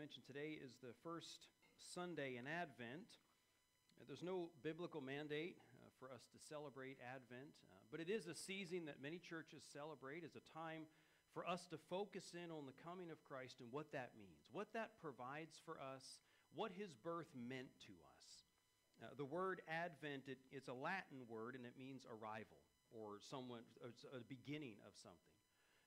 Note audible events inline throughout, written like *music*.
mentioned, today is the first Sunday in Advent. Uh, There's no biblical mandate uh, for us to celebrate Advent, uh, but it is a season that many churches celebrate as a time for us to focus in on the coming of Christ and what that means, what that provides for us, what his birth meant to us. Uh, the word Advent, it, it's a Latin word and it means arrival or someone, it's a beginning of something.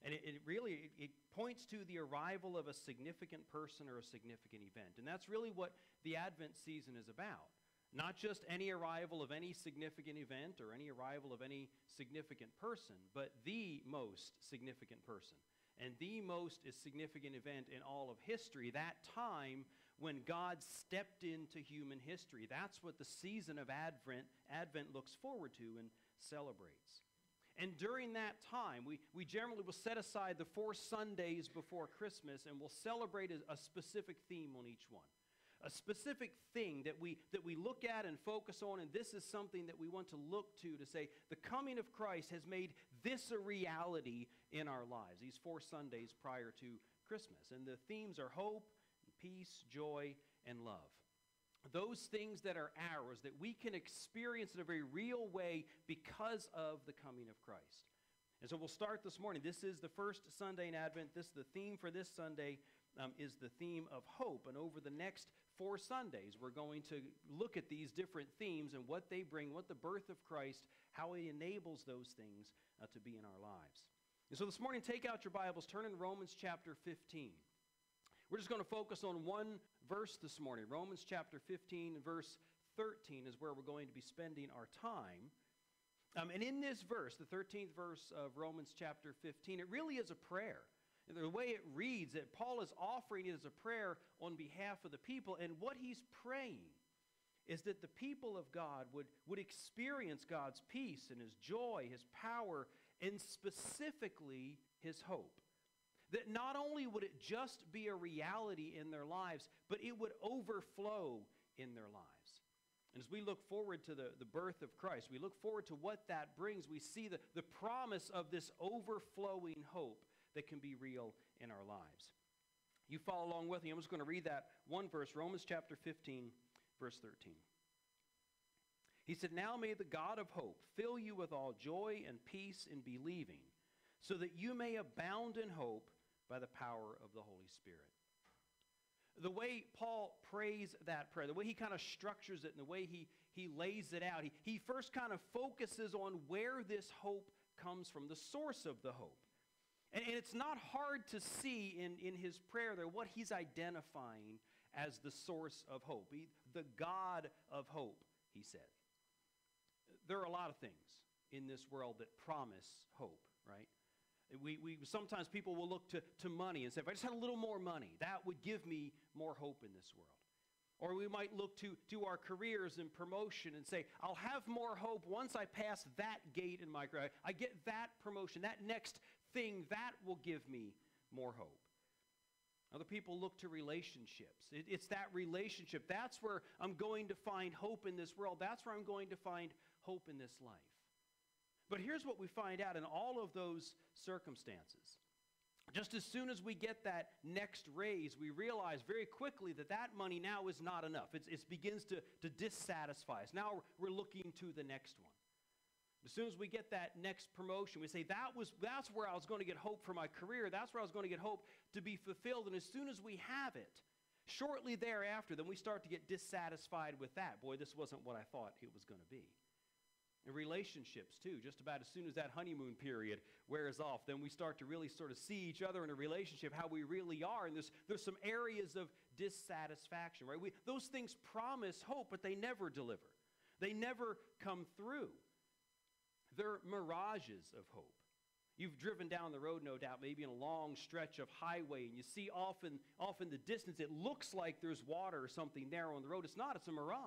And it, it really it, it points to the arrival of a significant person or a significant event. And that's really what the Advent season is about. Not just any arrival of any significant event or any arrival of any significant person, but the most significant person and the most significant event in all of history, that time when God stepped into human history. That's what the season of Advent, Advent looks forward to and celebrates. And during that time, we, we generally will set aside the four Sundays before Christmas and we'll celebrate a, a specific theme on each one. A specific thing that we, that we look at and focus on, and this is something that we want to look to to say the coming of Christ has made this a reality in our lives, these four Sundays prior to Christmas. And the themes are hope, peace, joy, and love those things that are ours that we can experience in a very real way because of the coming of Christ. And so we'll start this morning. This is the first Sunday in Advent. This the theme for this Sunday um, is the theme of hope. And over the next four Sundays, we're going to look at these different themes and what they bring, what the birth of Christ, how he enables those things uh, to be in our lives. And so this morning, take out your Bibles, turn in Romans chapter 15. We're just going to focus on one verse this morning. Romans chapter 15, verse 13 is where we're going to be spending our time. Um, and in this verse, the 13th verse of Romans chapter 15, it really is a prayer. The way it reads, that Paul is offering it as a prayer on behalf of the people, and what he's praying is that the people of God would, would experience God's peace and his joy, his power, and specifically his hope that not only would it just be a reality in their lives, but it would overflow in their lives. And as we look forward to the, the birth of Christ, we look forward to what that brings, we see the, the promise of this overflowing hope that can be real in our lives. You follow along with me. I'm just going to read that one verse, Romans chapter 15, verse 13. He said, Now may the God of hope fill you with all joy and peace in believing, so that you may abound in hope by the power of the Holy Spirit. The way Paul prays that prayer, the way he kind of structures it, and the way he, he lays it out, he, he first kind of focuses on where this hope comes from, the source of the hope. And, and it's not hard to see in, in his prayer there what he's identifying as the source of hope. He, the God of hope, he said. There are a lot of things in this world that promise hope, right? We, we, sometimes people will look to, to money and say, if I just had a little more money, that would give me more hope in this world. Or we might look to, to our careers and promotion and say, I'll have more hope once I pass that gate in my career. I get that promotion, that next thing, that will give me more hope. Other people look to relationships. It, it's that relationship. That's where I'm going to find hope in this world. That's where I'm going to find hope in this life. But here's what we find out in all of those circumstances. Just as soon as we get that next raise, we realize very quickly that that money now is not enough. It's, it begins to, to dissatisfy us. Now we're looking to the next one. As soon as we get that next promotion, we say, that was, that's where I was going to get hope for my career. That's where I was going to get hope to be fulfilled. And as soon as we have it, shortly thereafter, then we start to get dissatisfied with that. Boy, this wasn't what I thought it was going to be. Relationships, too, just about as soon as that honeymoon period wears off, then we start to really sort of see each other in a relationship, how we really are. And there's, there's some areas of dissatisfaction, right? We, those things promise hope, but they never deliver, they never come through. They're mirages of hope. You've driven down the road, no doubt, maybe in a long stretch of highway, and you see often, often the distance, it looks like there's water or something there on the road. It's not, it's a mirage.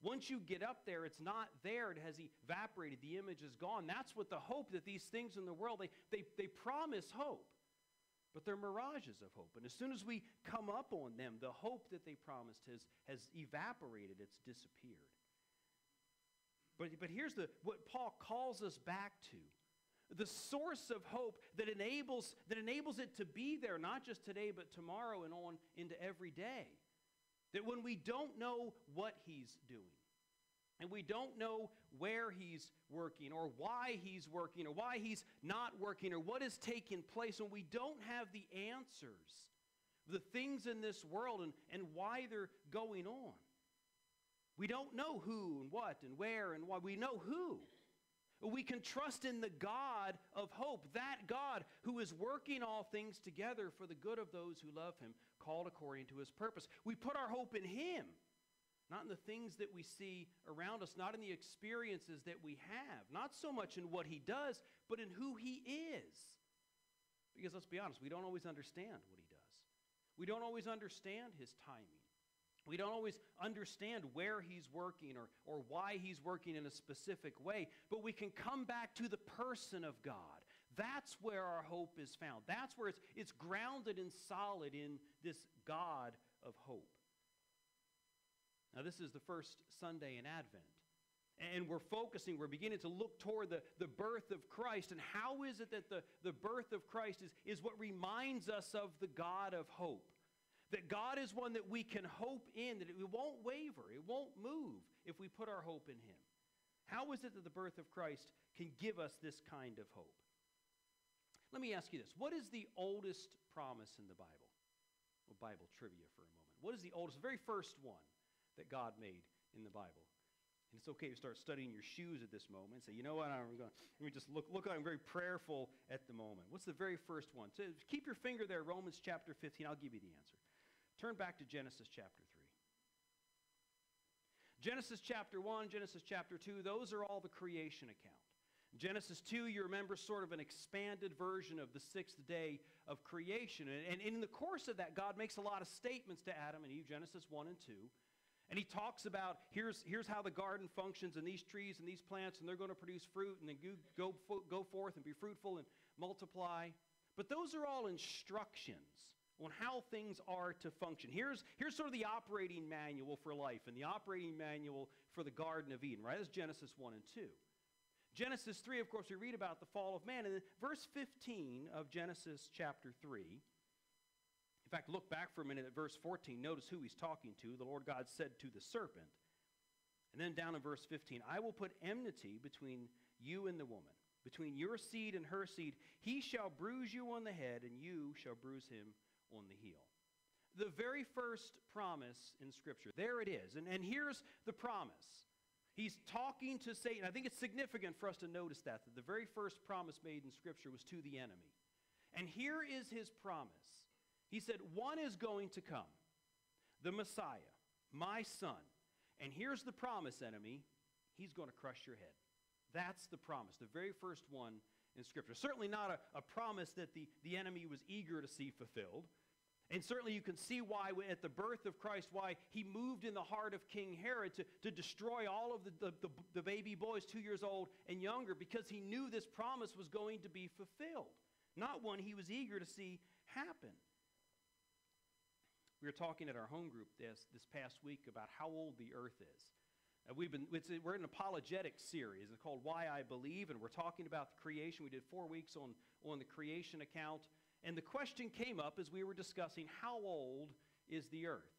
Once you get up there, it's not there. It has evaporated. The image is gone. That's what the hope that these things in the world, they, they, they promise hope, but they're mirages of hope. And as soon as we come up on them, the hope that they promised has, has evaporated, it's disappeared. But, but here's the, what Paul calls us back to. the source of hope that enables, that enables it to be there, not just today, but tomorrow and on into every day. That when we don't know what He's doing, and we don't know where He's working, or why He's working, or why He's not working, or what is taking place, when we don't have the answers, the things in this world and, and why they're going on. We don't know who and what and where and why. We know who. We can trust in the God of hope, that God who is working all things together for the good of those who love him, called according to his purpose. We put our hope in him, not in the things that we see around us, not in the experiences that we have, not so much in what he does, but in who he is. Because let's be honest, we don't always understand what he does. We don't always understand his timing. We don't always understand where he's working or, or why he's working in a specific way, but we can come back to the person of God. That's where our hope is found. That's where it's, it's grounded and solid in this God of hope. Now, this is the first Sunday in Advent. And we're focusing, we're beginning to look toward the, the birth of Christ. And how is it that the, the birth of Christ is, is what reminds us of the God of hope? That God is one that we can hope in, that it won't waver, it won't move if we put our hope in Him. How is it that the birth of Christ can give us this kind of hope? Let me ask you this What is the oldest promise in the Bible? Well, Bible trivia for a moment. What is the oldest, the very first one that God made in the Bible? And it's okay to start studying your shoes at this moment. Say, you know what? I'm going. Let me just look. Look, I'm very prayerful at the moment. What's the very first one? So keep your finger there. Romans chapter 15. I'll give you the answer. Turn back to Genesis chapter 3. Genesis chapter 1, Genesis chapter 2, those are all the creation account. Genesis 2, you remember, sort of an expanded version of the sixth day of creation. And, in the course of that, God makes a lot of statements to Adam and Eve, Genesis 1 and 2. And he talks about here's, here's how the garden functions, and these trees and these plants, and they're going to produce fruit, and then go, go, go forth and be fruitful and multiply. But those are all instructions on how things are to function. Here's, here's sort of the operating manual for life and the operating manual for the Garden of Eden, right? That's Genesis 1 and 2. Genesis 3, of course, we read about the fall of man. And verse 15 of Genesis chapter 3, in fact, look back for a minute at verse 14. Notice who he's talking to. The Lord God said to the serpent. And then down in verse 15, I will put enmity between you and the woman, between your seed and her seed. He shall bruise you on the head, and you shall bruise him on the heel. The very first promise in Scripture, there it is. And, and here's the promise. He's talking to Satan. I think it's significant for us to notice that, that the very first promise made in Scripture was to the enemy. And here is his promise. He said, One is going to come, the Messiah, my son. And here's the promise, enemy. He's going to crush your head. That's the promise, the very first one in Scripture. Certainly not a, a promise that the, the enemy was eager to see fulfilled. And certainly you can see why, at the birth of Christ, why he moved in the heart of King Herod to, to destroy all of the, the, the, the baby boys two years old and younger because he knew this promise was going to be fulfilled, not one he was eager to see happen. We were talking at our home group this, this past week about how old the earth is. Uh, we've been, we're in an apologetic series. It's called Why I Believe, and we're talking about the creation. We did four weeks on, on the creation account. And the question came up as we were discussing how old is the earth?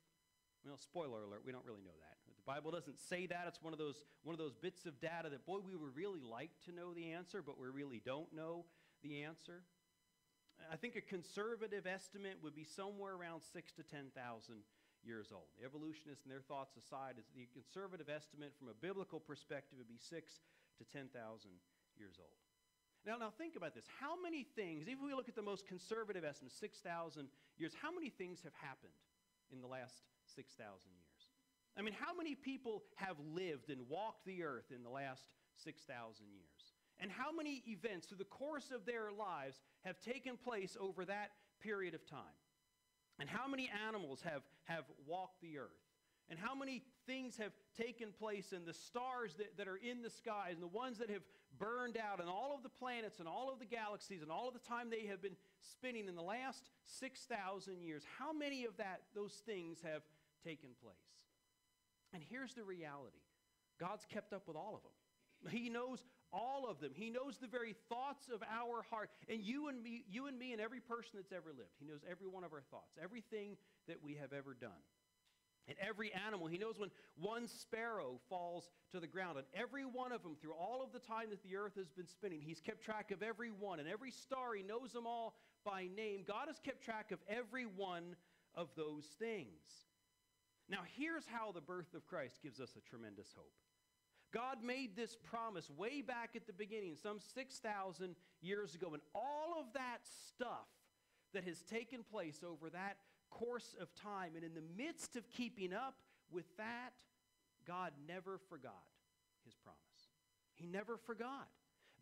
Well, spoiler alert, we don't really know that. The Bible doesn't say that. It's one of those, one of those bits of data that, boy, we would really like to know the answer, but we really don't know the answer. I think a conservative estimate would be somewhere around six to 10,000 years old. The evolutionists and their thoughts aside, is the conservative estimate from a biblical perspective would be six to 10,000 years old. Now, now think about this. How many things, even if we look at the most conservative estimate, 6,000 years, how many things have happened in the last 6,000 years? I mean, how many people have lived and walked the earth in the last 6,000 years? And how many events through the course of their lives have taken place over that period of time? And how many animals have, have walked the earth? and how many things have taken place and the stars that, that are in the skies and the ones that have burned out and all of the planets and all of the galaxies and all of the time they have been spinning in the last 6,000 years. How many of that those things have taken place? And here's the reality. God's kept up with all of them. He knows all of them. He knows the very thoughts of our heart. And you and me, you and me and every person that's ever lived. He knows every one of our thoughts, everything that we have ever done. And every animal, he knows when one sparrow falls to the ground. And every one of them, through all of the time that the earth has been spinning, he's kept track of every one. And every star, he knows them all by name. God has kept track of every one of those things. Now, here's how the birth of Christ gives us a tremendous hope. God made this promise way back at the beginning, some 6,000 years ago. And all of that stuff that has taken place over that course of time, and in the midst of keeping up with that, God never forgot his promise. He never forgot.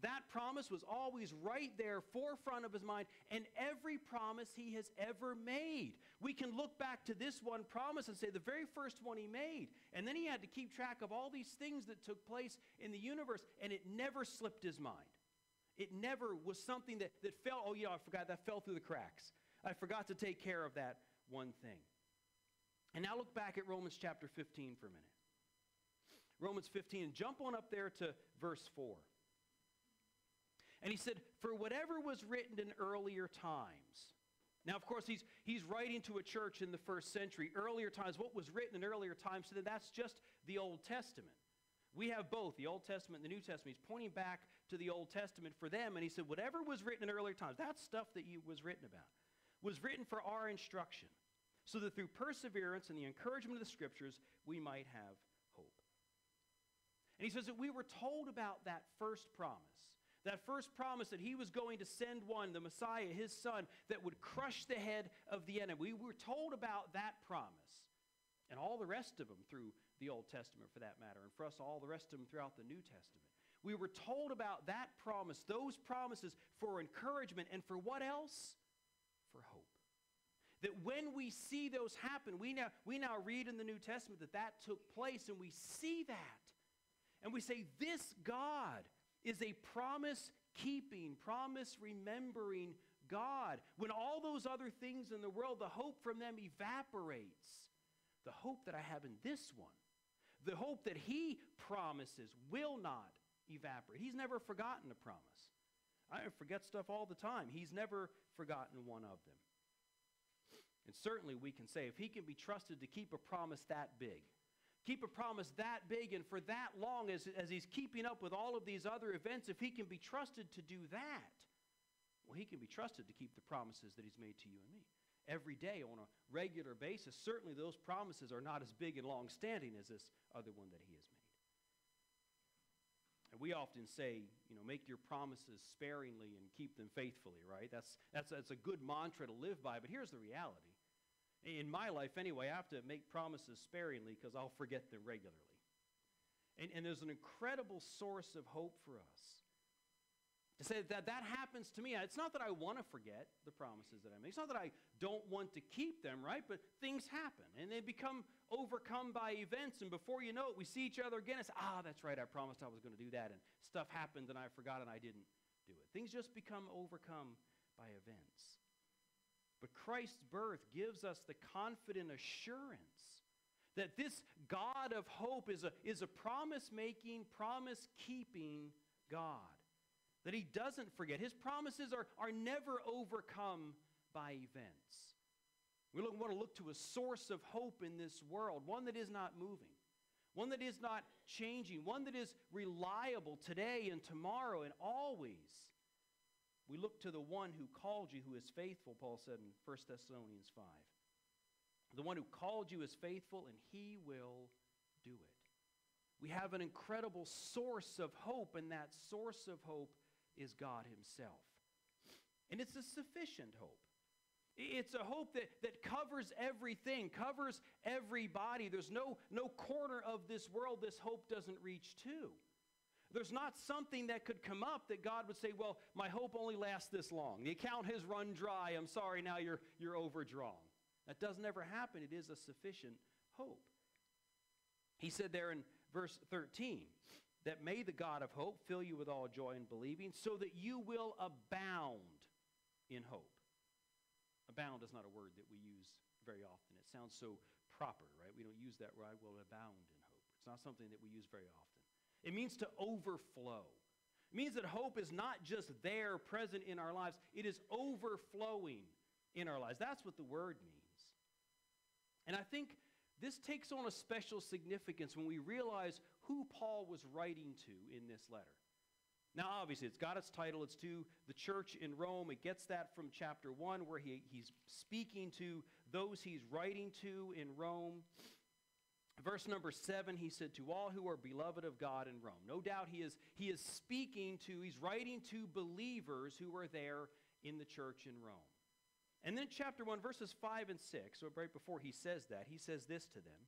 That promise was always right there, forefront of his mind, and every promise he has ever made. We can look back to this one promise and say the very first one he made. And then he had to keep track of all these things that took place in the universe, and it never slipped his mind. It never was something that, that fell, oh, yeah, I forgot that fell through the cracks. I forgot to take care of that one thing. And now look back at Romans chapter 15 for a minute. Romans 15, and jump on up there to verse 4. And he said, For whatever was written in earlier times. Now, of course, he's, he's writing to a church in the first century. Earlier times, what was written in earlier times, so that that's just the Old Testament. We have both, the Old Testament and the New Testament. He's pointing back to the Old Testament for them, and he said, Whatever was written in earlier times, that's stuff that you, was written about, was written for our instruction, so that through perseverance and the encouragement of the Scriptures, we might have hope. And he says that we were told about that first promise that first promise that he was going to send one, the Messiah, his son, that would crush the head of the enemy. We were told about that promise and all the rest of them through the Old Testament, for that matter, and for us, all the rest of them throughout the New Testament. We were told about that promise, those promises for encouragement, and for what else? That when we see those happen, we now, we now read in the New Testament that that took place, and we see that. And we say, This God is a promise keeping, promise remembering God. When all those other things in the world, the hope from them evaporates. The hope that I have in this one, the hope that He promises, will not evaporate. He's never forgotten a promise. I forget stuff all the time. He's never forgotten one of them. And certainly we can say if He can be trusted to keep a promise that big, keep a promise that big and for that long as, as he's keeping up with all of these other events, if he can be trusted to do that, well, he can be trusted to keep the promises that he's made to you and me every day on a regular basis. Certainly, those promises are not as big and long standing as this other one that he has made. And we often say, you know, make your promises sparingly and keep them faithfully, right? That's, that's, that's a good mantra to live by, but here's the reality in my life anyway, I have to make promises sparingly because I'll forget them regularly. And, and there's an incredible source of hope for us. To say that that happens to me, it's not that I want to forget the promises that I make. It's not that I don't want to keep them, right? But things happen and they become overcome by events. And before you know it, we see each other again. It's, ah, that's right, I promised I was going to do that. And stuff happened and I forgot and I didn't do it. Things just become overcome by events. But Christ's birth gives us the confident assurance that this God of hope is a, is a promise making, promise keeping God. That he doesn't forget. His promises are, are never overcome by events. We look, want to look to a source of hope in this world, one that is not moving, one that is not changing, one that is reliable today and tomorrow and always. We look to the one who called you, who is faithful, Paul said in 1 Thessalonians 5. The one who called you is faithful, and he will do it. We have an incredible source of hope, and that source of hope is God Himself. And it's a sufficient hope. It's a hope that, that covers everything, covers everybody. There's no, no corner of this world this hope doesn't reach to. There's not something that could come up that God would say, Well, my hope only lasts this long. The account has run dry. I'm sorry, now you're, you're overdrawn. That doesn't ever happen. It is a sufficient hope. He said there in verse 13, that may the God of hope fill you with all joy in believing, so that you will abound in hope. Abound is not a word that we use very often. It sounds so proper, right? We don't use that word, will abound in hope. It's not something that we use very often. It means to overflow. It means that hope is not just there, present in our lives, it is overflowing in our lives. That's what the word means. And I think this takes on a special significance when we realize who Paul was writing to in this letter. Now, obviously, it's got its title. It's to the church in Rome. It gets that from chapter 1, where he, he's speaking to those he's writing to in Rome. Verse number 7, he said, To all who are beloved of God in Rome. No doubt he is, he is speaking to, he's writing to believers who are there in the church in Rome. And then chapter 1, verses 5 and 6, so right before he says that, he says this to them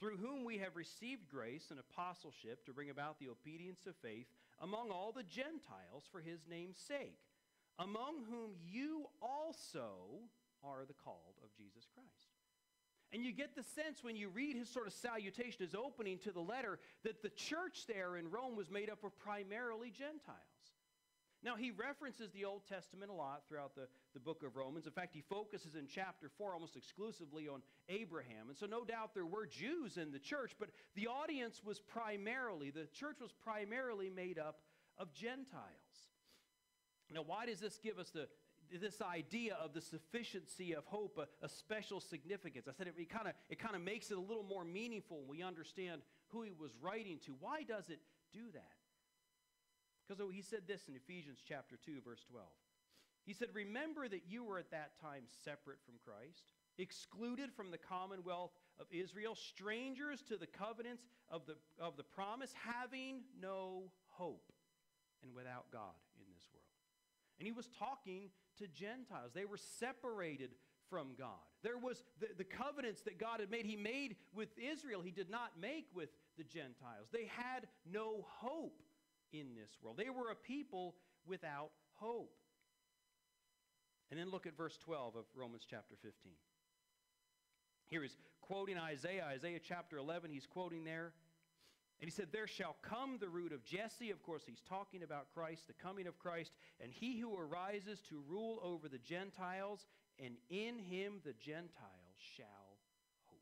Through whom we have received grace and apostleship to bring about the obedience of faith among all the Gentiles for his name's sake, among whom you also are the called of Jesus Christ. And you get the sense when you read his sort of salutation, his opening to the letter, that the church there in Rome was made up of primarily Gentiles. Now, he references the Old Testament a lot throughout the, the book of Romans. In fact, he focuses in chapter 4 almost exclusively on Abraham. And so, no doubt, there were Jews in the church, but the audience was primarily, the church was primarily made up of Gentiles. Now, why does this give us the, this idea of the sufficiency of hope a, a special significance? I said it, kind of it kind of makes it a little more meaningful when we understand who he was writing to. Why does it do that? Because he said this in Ephesians chapter 2, verse 12. He said, Remember that you were at that time separate from Christ, excluded from the commonwealth of Israel, strangers to the covenants of the, of the promise, having no hope and without God. And he was talking to Gentiles. They were separated from God. There was the, the covenants that God had made, he made with Israel, he did not make with the Gentiles. They had no hope in this world. They were a people without hope. And then look at verse 12 of Romans chapter 15. Here he's quoting Isaiah, Isaiah chapter 11, he's quoting there. And he said, There shall come the root of Jesse. Of course, he's talking about Christ, the coming of Christ, and he who arises to rule over the Gentiles, and in him the Gentiles shall hope.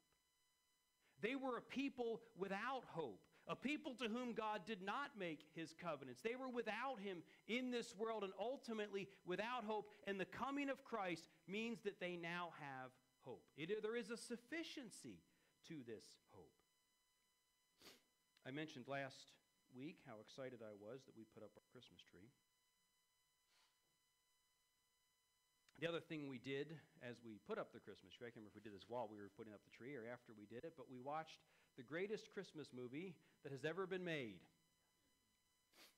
They were a people without hope a people to whom God did not make his covenants. They were without him in this world and ultimately without hope. And the coming of Christ means that they now have hope. It, there is a sufficiency to this hope. I mentioned last week how excited I was that we put up our Christmas tree. The other thing we did as we put up the Christmas tree, I can't remember if we did this while we were putting up the tree or after we did it, but we watched the greatest Christmas movie that has ever been made.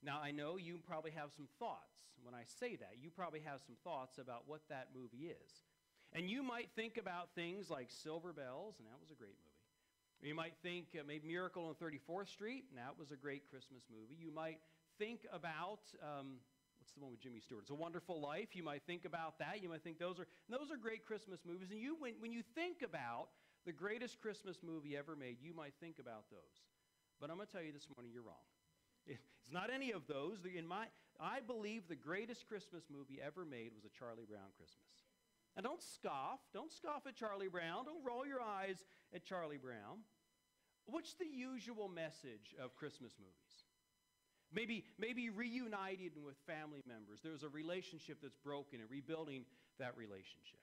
Now, I know you probably have some thoughts. When I say that, you probably have some thoughts about what that movie is. And you might think about things like Silver Bells, and that was a great movie. You might think uh, maybe Miracle on 34th Street, and that was a great Christmas movie. You might think about um, what's the one with Jimmy Stewart? It's a Wonderful Life. You might think about that. You might think those are those are great Christmas movies. And you when, when you think about the greatest Christmas movie ever made, you might think about those. But I'm going to tell you this morning, you're wrong. *laughs* It's not any of those. In my, I believe the greatest Christmas movie ever made was a Charlie Brown Christmas. And don't scoff. Don't scoff at Charlie Brown. Don't roll your eyes at Charlie Brown. What's the usual message of Christmas movies? Maybe, maybe reuniting with family members. There's a relationship that's broken and rebuilding that relationship.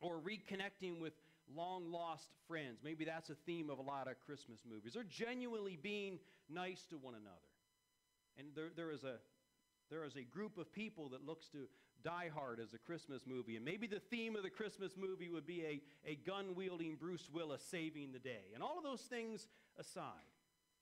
Or reconnecting with long lost friends. Maybe that's a theme of a lot of Christmas movies. Or genuinely being nice to one another. And there, there, is a, there is a group of people that looks to Die Hard as a Christmas movie. And maybe the theme of the Christmas movie would be a, a gun wielding Bruce Willis saving the day. And all of those things aside.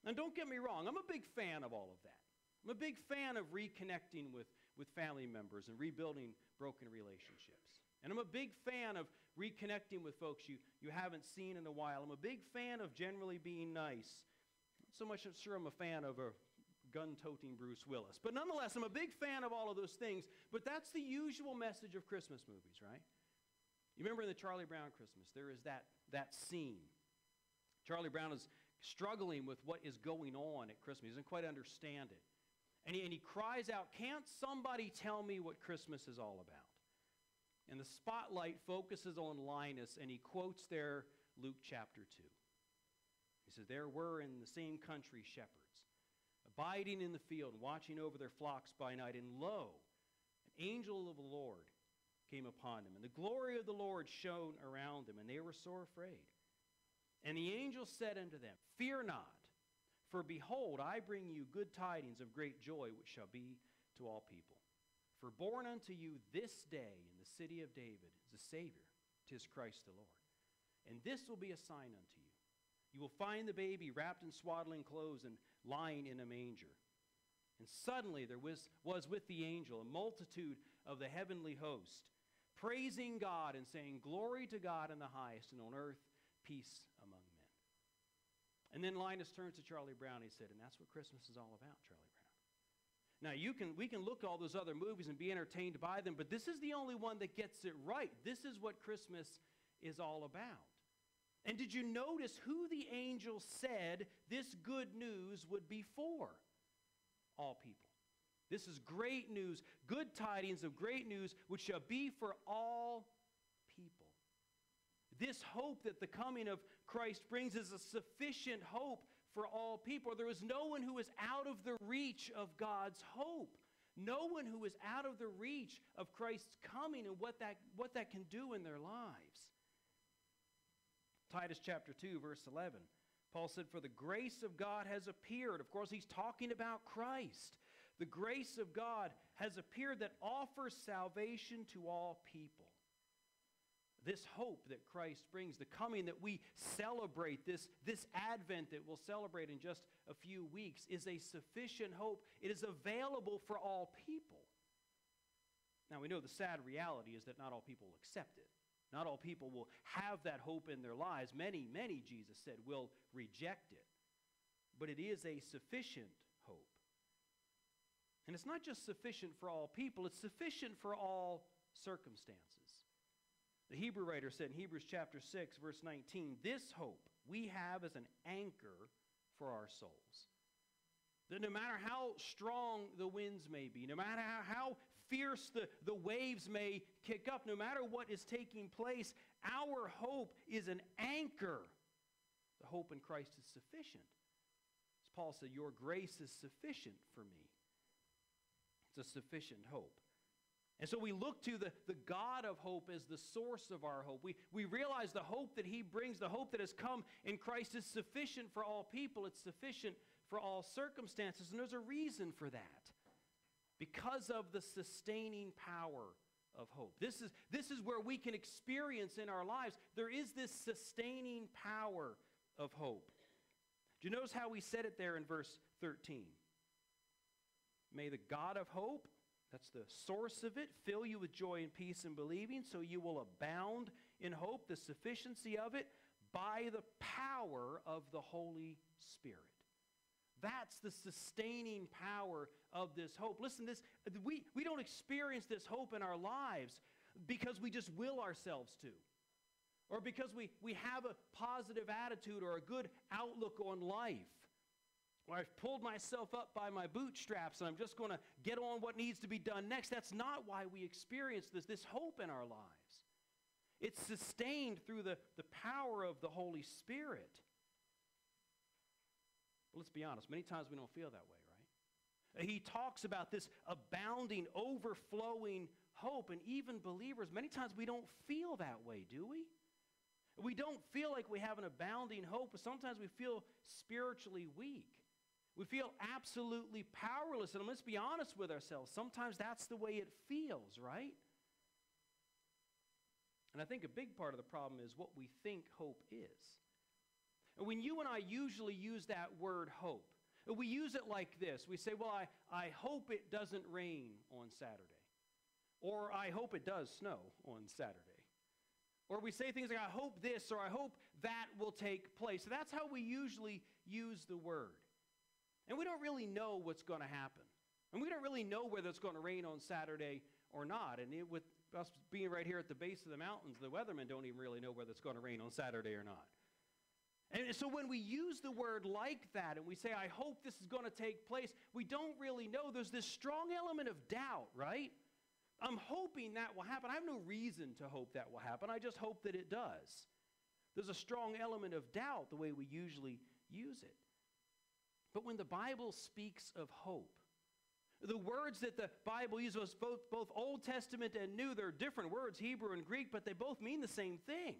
And don't get me wrong, I'm a big fan of all of that. I'm a big fan of reconnecting with, with family members and rebuilding broken relationships. And I'm a big fan of reconnecting with folks you, you haven't seen in a while. I'm a big fan of generally being nice. Not so much I'm sure I'm a fan of a gun toting Bruce Willis. But nonetheless, I'm a big fan of all of those things. But that's the usual message of Christmas movies, right? You remember in the Charlie Brown Christmas, there is that, that scene. Charlie Brown is struggling with what is going on at Christmas. He doesn't quite understand it. And he, and he cries out, Can't somebody tell me what Christmas is all about? And the spotlight focuses on Linus, and he quotes there Luke chapter 2. He says, There were in the same country shepherds abiding in the field watching over their flocks by night. And lo, an angel of the Lord came upon them, and the glory of the Lord shone around them, and they were sore afraid. And the angel said unto them, Fear not, for behold, I bring you good tidings of great joy, which shall be to all people. For born unto you this day in the city of David is a Savior, tis Christ the Lord. And this will be a sign unto you. You will find the baby wrapped in swaddling clothes and lying in a manger. And suddenly there was, was with the angel a multitude of the heavenly host, praising God and saying, Glory to God in the highest, and on earth peace among men. And then Linus turns to Charlie Brown. He said, And that's what Christmas is all about, Charlie Brown. Now, you can, we can look at all those other movies and be entertained by them, but this is the only one that gets it right. This is what Christmas is all about. And did you notice who the angel said this good news would be for? All people. This is great news, good tidings of great news, which shall be for all people. This hope that the coming of Christ brings is a sufficient hope for all people. There is no one who is out of the reach of God's hope. No one who is out of the reach of Christ's coming and what that, what that can do in their lives. Titus chapter 2, verse 11. Paul said, For the grace of God has appeared. Of course, he's talking about Christ. The grace of God has appeared that offers salvation to all people. This hope that Christ brings, the coming that we celebrate, this, this advent that we'll celebrate in just a few weeks, is a sufficient hope. It is available for all people. Now, we know the sad reality is that not all people accept it. Not all people will have that hope in their lives. Many, many, Jesus said, will reject it. But it is a sufficient hope. And it's not just sufficient for all people, it's sufficient for all circumstances. The Hebrew writer said in Hebrews chapter 6, verse 19, This hope we have as an anchor for our souls. That no matter how strong the winds may be, no matter how, how fierce the, the waves may kick up, no matter what is taking place, our hope is an anchor. The hope in Christ is sufficient. As Paul said, Your grace is sufficient for me. It's a sufficient hope. And so we look to the, the God of hope as the source of our hope. We, we realize the hope that He brings, the hope that has come in Christ, is sufficient for all people. It's sufficient for all circumstances. And there's a reason for that because of the sustaining power of hope. This is, this is where we can experience in our lives there is this sustaining power of hope. Do you notice how we said it there in verse 13? May the God of hope, that's the source of it, fill you with joy and peace in believing, so you will abound in hope, the sufficiency of it, by the power of the Holy Spirit. That's the sustaining power of this hope. Listen, this we, we don't experience this hope in our lives because we just will ourselves to. Or because we, we have a positive attitude or a good outlook on life. Or I've pulled myself up by my bootstraps and I'm just going to get on what needs to be done next. That's not why we experience this, this hope in our lives. It's sustained through the, the power of the Holy Spirit. Let's be honest, many times we don't feel that way, right? He talks about this abounding, overflowing hope, and even believers, many times we don't feel that way, do we? We don't feel like we have an abounding hope, but sometimes we feel spiritually weak. We feel absolutely powerless. And let's be honest with ourselves. Sometimes that's the way it feels, right? And I think a big part of the problem is what we think hope is. And when you and I usually use that word hope, we use it like this. We say, Well, I, I hope it doesn't rain on Saturday. Or I hope it does snow on Saturday. Or we say things like, I hope this or I hope that will take place. So that's how we usually use the word. And we don't really know what's going to happen. And we don't really know whether it's going to rain on Saturday or not. And it, with us being right here at the base of the mountains, the weathermen don't even really know whether it's going to rain on Saturday or not. And so when we use the word like that and we say, I hope this is going to take place, we don't really know. There's this strong element of doubt, right? I'm hoping that will happen. I have no reason to hope that will happen. I just hope that it does. There's a strong element of doubt the way we usually use it. But when the Bible speaks of hope, the words that the Bible uses, both, both Old Testament and New, they're different words, Hebrew and Greek, but they both mean the same thing.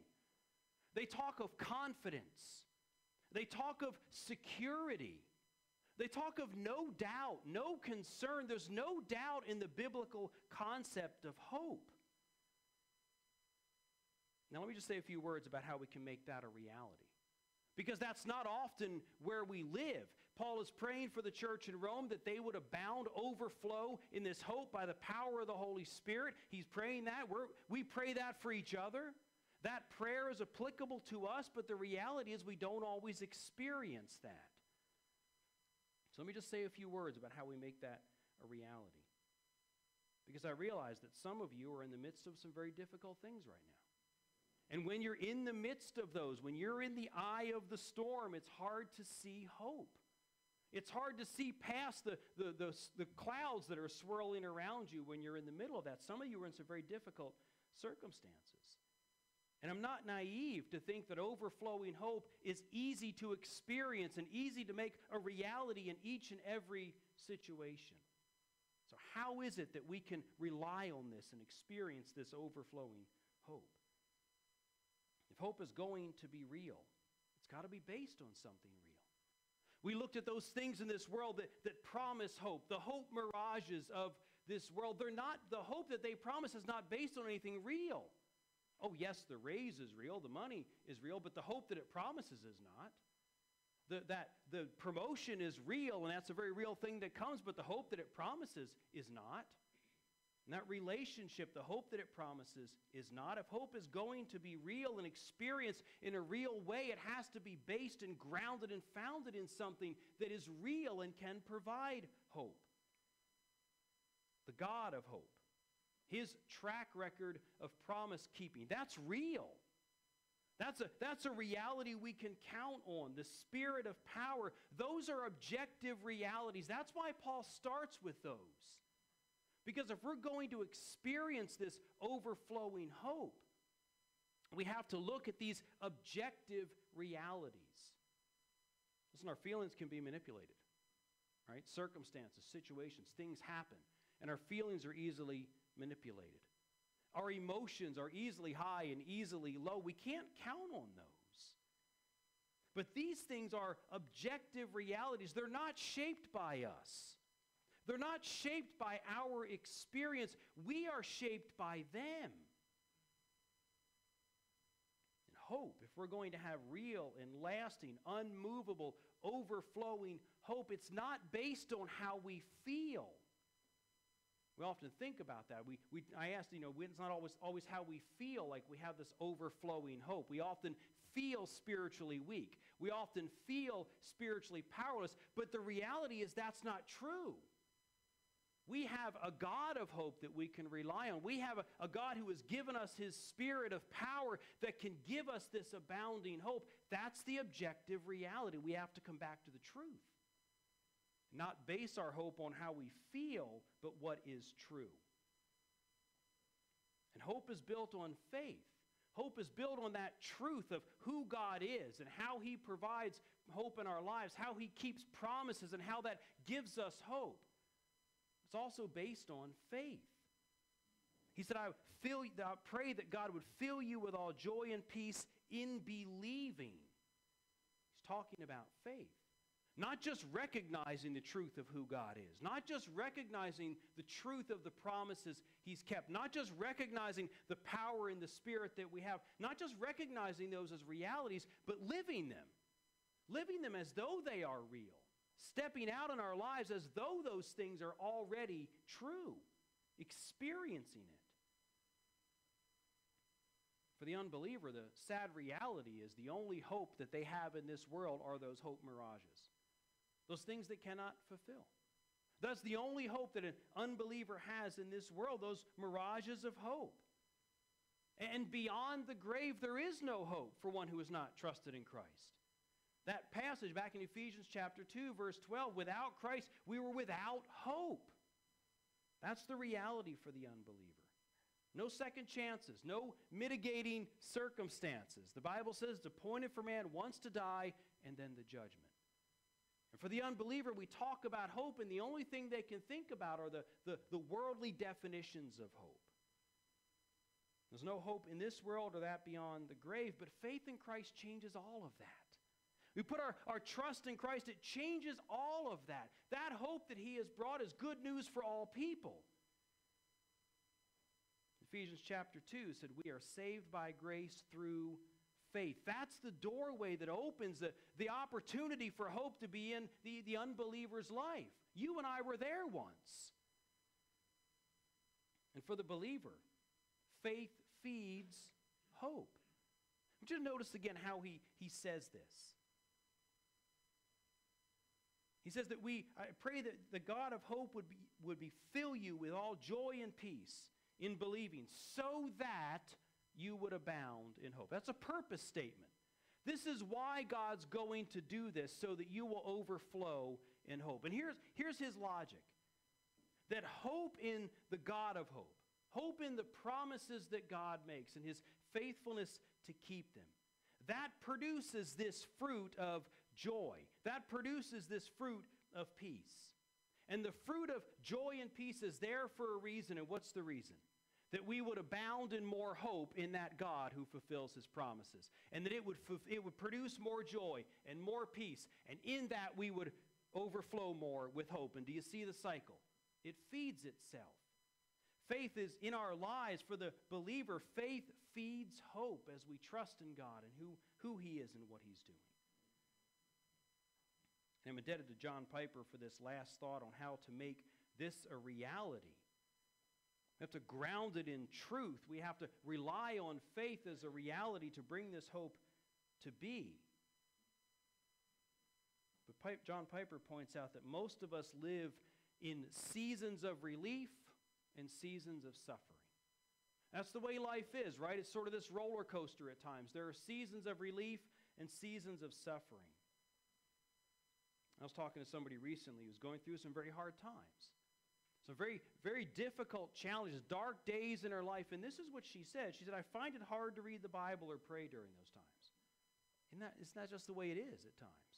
They talk of confidence, they talk of security, they talk of no doubt, no concern. There's no doubt in the biblical concept of hope. Now, let me just say a few words about how we can make that a reality. Because that's not often where we live. Paul is praying for the church in Rome that they would abound, overflow in this hope by the power of the Holy Spirit. He's praying that. We're, we pray that for each other. That prayer is applicable to us, but the reality is we don't always experience that. So let me just say a few words about how we make that a reality. Because I realize that some of you are in the midst of some very difficult things right now. And when you're in the midst of those, when you're in the eye of the storm, it's hard to see hope. It's hard to see past the, the, the, the, clouds that are swirling around you when you're in the middle of that. Some of you are in some very difficult circumstances. And I'm not naive to think that overflowing hope is easy to experience and easy to make a reality in each and every situation. So, how is it that we can rely on this and experience this overflowing hope? If hope is going to be real, it's got to be based on something real. We looked at those things in this world that, that promise hope, the hope mirages of this world. They're not, the hope that they promise is not based on anything real. Oh, yes, the raise is real, the money is real, but the hope that it promises is not. The, that the promotion is real, and that's a very real thing that comes, but the hope that it promises is not. And that relationship, the hope that it promises, is not. If hope is going to be real and experienced in a real way, it has to be based and grounded and founded in something that is real and can provide hope. The God of hope, His track record of promise keeping, that's real. That's a, that's a reality we can count on. The spirit of power, those are objective realities. That's why Paul starts with those. Because if we're going to experience this overflowing hope, we have to look at these objective realities. Listen, our feelings can be manipulated, right? Circumstances, situations, things happen, and our feelings are easily manipulated. Our emotions are easily high and easily low. We can't count on those. But these things are objective realities, they're not shaped by us. They're not shaped by our experience, we are shaped by them. And hope, if we're going to have real and lasting, unmovable, overflowing hope, it's not based on how we feel. We often think about that. We, we, I asked, you know, it's not always, always how we feel like we have this overflowing hope. We often feel spiritually weak. We often feel spiritually powerless. But the reality is that's not true. We have a God of hope that we can rely on. We have a, a, God who has given us his spirit of power that can give us this abounding hope. That's the objective reality. We have to come back to the truth. Not base our hope on how we feel, but what is true. And hope is built on faith. Hope is built on that truth of who God is and how He provides hope in our lives, how He keeps promises, and how that gives us hope. It's also based on faith. He said, I, I pray that God would fill you with all joy and peace in believing. He's talking about faith. Not just recognizing the truth of who God is, not just recognizing the truth of the promises He's kept, not just recognizing the power in the Spirit that we have, not just recognizing those as realities, but living them. Living them as though they are real. Stepping out in our lives as though those things are already true, experiencing it. For the unbeliever, the sad reality is the only hope that they have in this world are those hope mirages, those things that cannot fulfill. That's the only hope that an unbeliever has in this world, those mirages of hope. And beyond the grave, there is no hope for one who has not trusted in Christ. That passage back in Ephesians chapter 2, verse 12 without Christ, we were without hope. That's the reality for the unbeliever. No second chances, no mitigating circumstances. The Bible says it's appointed for man once to die and then the judgment. And for the unbeliever, we talk about hope, and the only thing they can think about are the, the, the worldly definitions of hope. There's no hope in this world or that beyond the grave, but faith in Christ changes all of that. We put our, our trust in Christ, it changes all of that. That hope that He has brought is good news for all people. Ephesians chapter 2 said, We are saved by grace through faith. That's the doorway that opens the, the opportunity for hope to be in the, the unbeliever's life. You and I were there once. And for the believer, faith feeds hope. Just notice again how he, he says this. He says that we, I pray that the God of hope would be, would be fill you with all joy and peace in believing, so that you would abound in hope. That's a purpose statement. This is why God's going to do this, so that you will overflow in hope. And here's, here's his logic that hope in the God of hope, hope in the promises that God makes, and his faithfulness to keep them, that produces this fruit of joy. That produces this fruit of peace. And the fruit of joy and peace is there for a reason. And what's the reason? That we would abound in more hope in that God who fulfills his promises. And that it would, it would produce more joy and more peace. And in that we would overflow more with hope. And do you see the cycle? It feeds itself. Faith is in our lives for the believer. Faith feeds hope as we trust in God and who, who He is and what He's doing. And I'm indebted to John Piper for this last thought on how to make this a reality. We have to ground it in truth. We have to rely on faith as a reality to bring this hope to be. But John Piper points out that most of us live in seasons of relief and seasons of suffering. That's the way life is, right? It's sort of this roller coaster at times. There are seasons of relief and seasons of suffering. I was talking to somebody recently who's going through some very hard times. Some very, very difficult challenges, dark days in her life. And this is what she said. She said, I find it hard to read the Bible or pray during those times. Isn't that, isn't that just the way it is at times?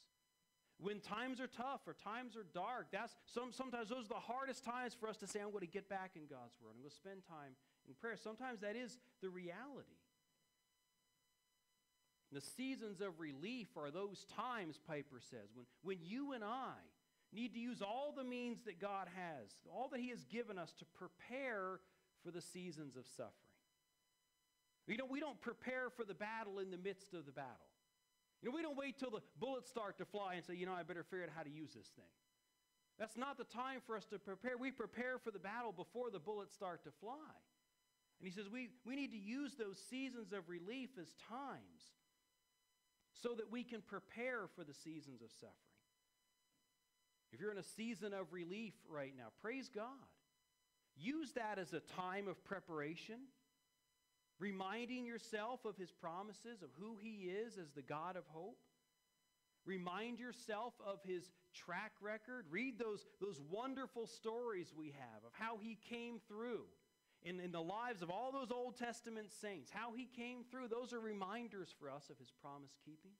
When times are tough or times are dark, that's some, sometimes those are the hardest times for us to say, I'm going to get back in God's Word. I'm going to spend time in prayer. Sometimes that is the reality. The seasons of relief are those times, Piper says, when, when you and I need to use all the means that God has, all that He has given us to prepare for the seasons of suffering. You know, we don't prepare for the battle in the midst of the battle. You know, we don't wait till the bullets start to fly and say, you know, I better figure out how to use this thing. That's not the time for us to prepare. We prepare for the battle before the bullets start to fly. And he says we, we need to use those seasons of relief as times so that we can prepare for the seasons of suffering. If you're in a season of relief right now, praise God. Use that as a time of preparation, reminding yourself of his promises, of who he is as the God of hope. Remind yourself of his track record. Read those, those wonderful stories we have of how he came through in, in the lives of all those Old Testament saints, how he came through. Those are reminders for us of his promise keeping.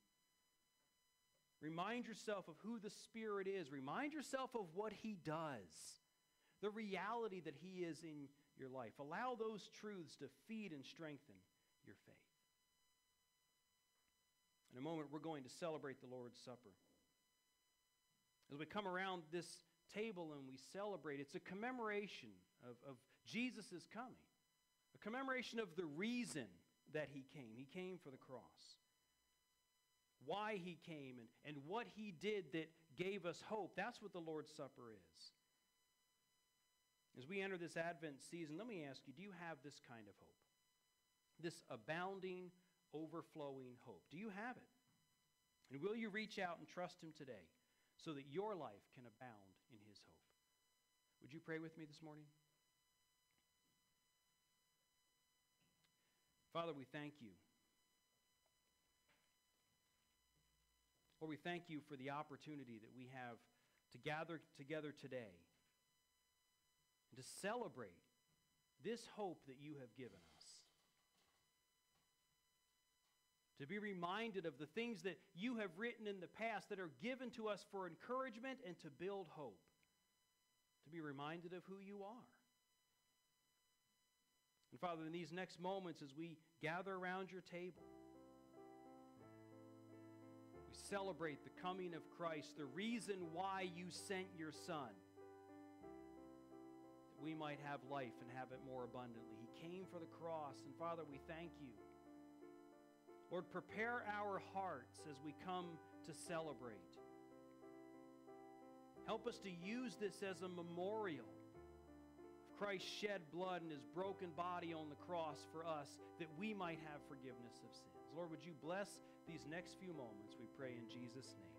Remind yourself of who the Spirit is. Remind yourself of what He does, the reality that He is in your life. Allow those truths to feed and strengthen your faith. In a moment, we're going to celebrate the Lord's Supper. As we come around this table and we celebrate, it's a commemoration of, of Jesus' coming, a commemoration of the reason that He came. He came for the cross why he came and, and what he did that gave us hope. That's what the Lord's Supper is. As we enter this Advent season, let me ask you do you have this kind of hope? This abounding, overflowing hope. Do you have it? And will you reach out and trust him today so that your life can abound in his hope? Would you pray with me this morning? Father, we thank you Lord, we thank you for the opportunity that we have to gather together today and to celebrate this hope that you have given us. to be reminded of the things that you have written in the past that are given to us for encouragement and to build hope, to be reminded of who you are. And Father, in these next moments, as we gather around your table, celebrate the coming of Christ, the reason why you sent your Son, that we might have life and have it more abundantly. He came for the cross, and Father, we thank you. Lord, prepare our hearts as we come to celebrate. Help us to use this as a memorial of Christ's shed blood and his broken body on the cross for us that we might have forgiveness of sins. Lord, would you bless these next few moments, we pray in Jesus' name.